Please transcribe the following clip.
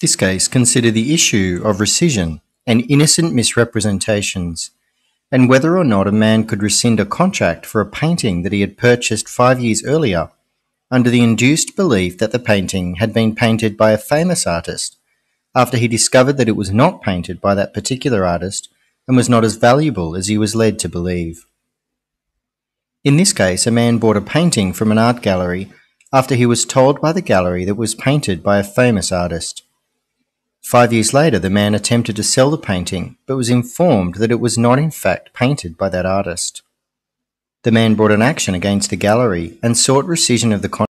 This case considered the issue of rescission and innocent misrepresentations, and whether or not a man could rescind a contract for a painting that he had purchased five years earlier under the induced belief that the painting had been painted by a famous artist after he discovered that it was not painted by that particular artist and was not as valuable as he was led to believe. In this case, a man bought a painting from an art gallery after he was told by the gallery that it was painted by a famous artist. Five years later, the man attempted to sell the painting, but was informed that it was not in fact painted by that artist. The man brought an action against the gallery and sought rescission of the contract